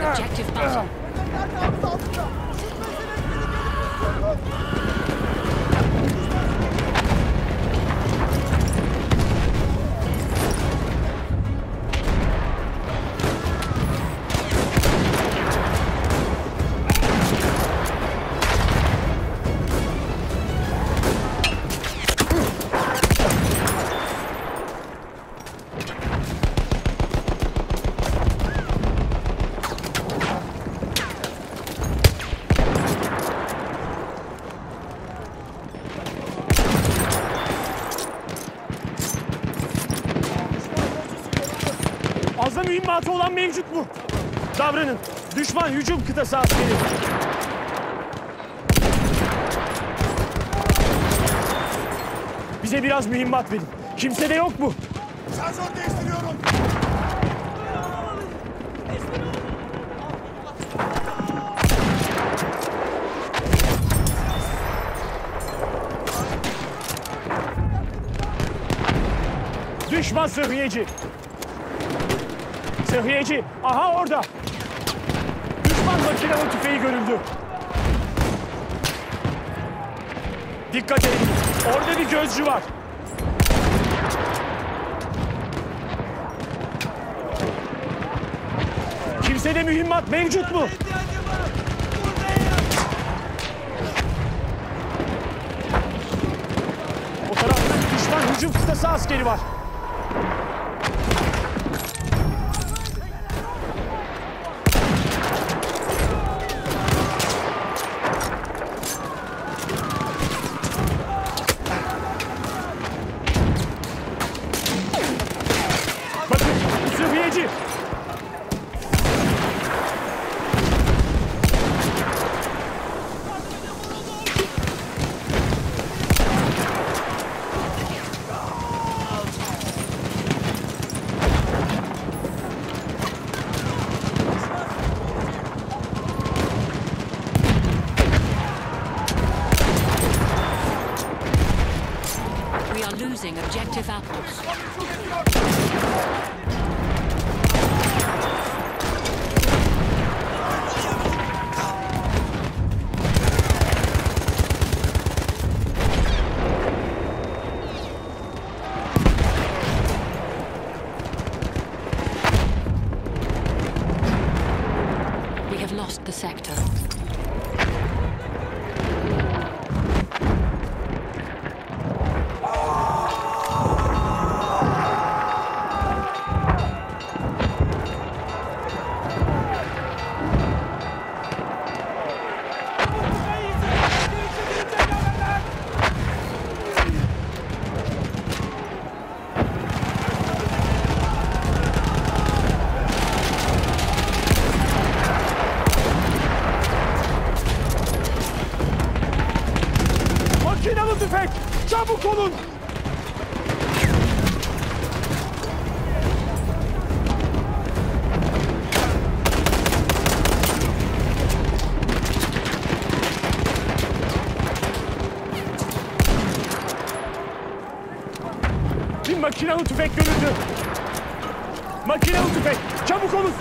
are losing objective button. Fazla mühimmatı olan mevcut mu? Davranın. Düşman hücum kıtası askeri. Bize biraz mühimmat verin. Kimse de yok mu? Şarjör değiştiriyorum. Düşman sıhhiyeci. Sıhhiyeci. Aha orada. Düşman makinalı tüfeği görüldü. Dikkat edin. Orada bir gözcü var. Kimsede mühimmat mevcut mu? O tarafta düşman hücum kıtası askeri var. Sıhhiyeci. Makinalı tüfek görüldü. Makinalı tüfek! Çabuk olun!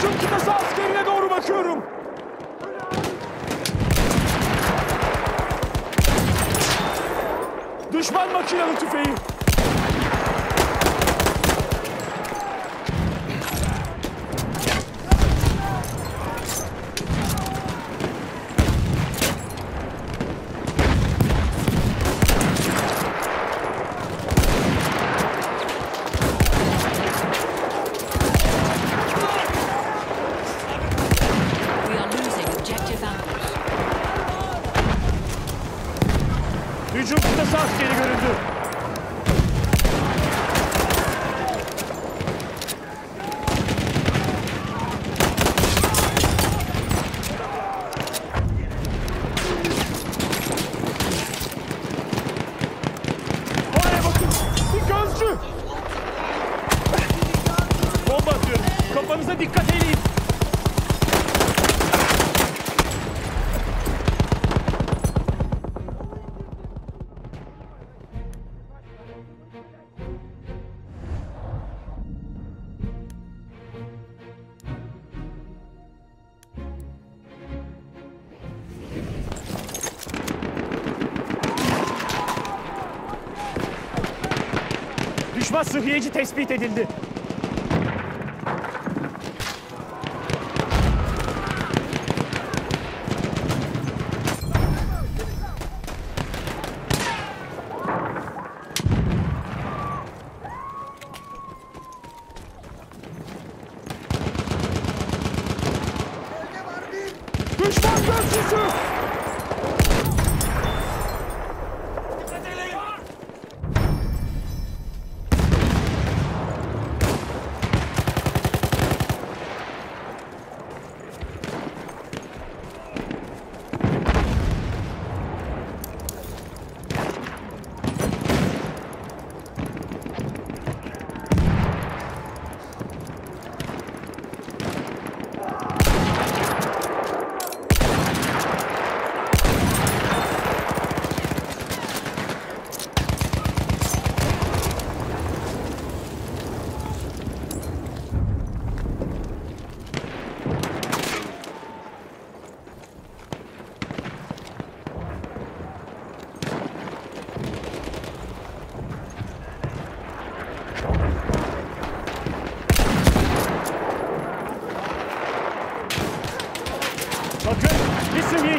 Hücum kıtası askerine doğru bakıyorum. Düşman makinalı tüfeği. Hücum kıtası askeri göründü. Düşman sıhhiyeci tespit edildi. Düşman gözcüsü!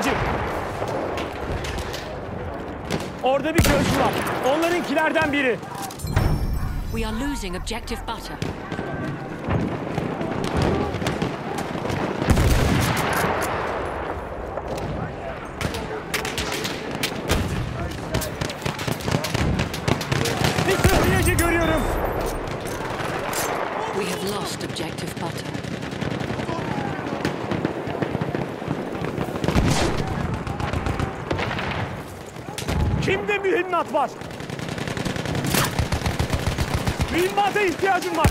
Sıhhiyeci. Orada bir gözcü var. Onlarınkilerden biri. We are losing objective butter. Bir sıhhiyeci görüyorum. We have lost objective butter. Kimde mühimmat var? Mühimmata ihtiyacım var.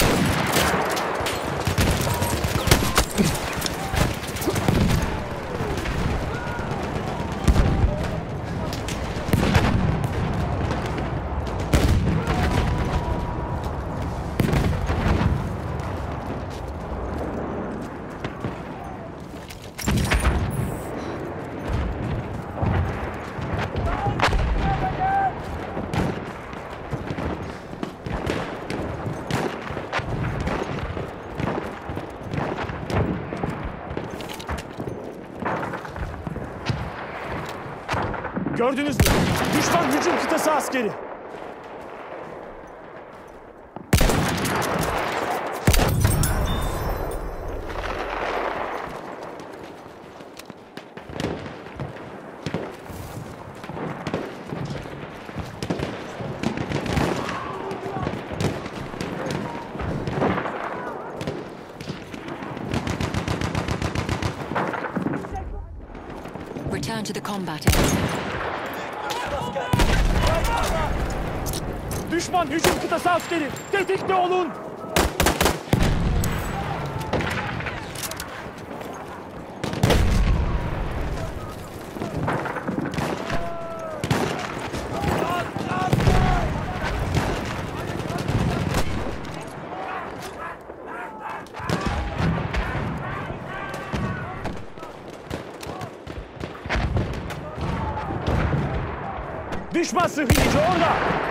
Gördünüz mü? Düşman hücum kıtası askeri. Return to the combat area. Düşman hücum kıtası askeri. Tetikte olun. Düşman sıhhiyeci orada.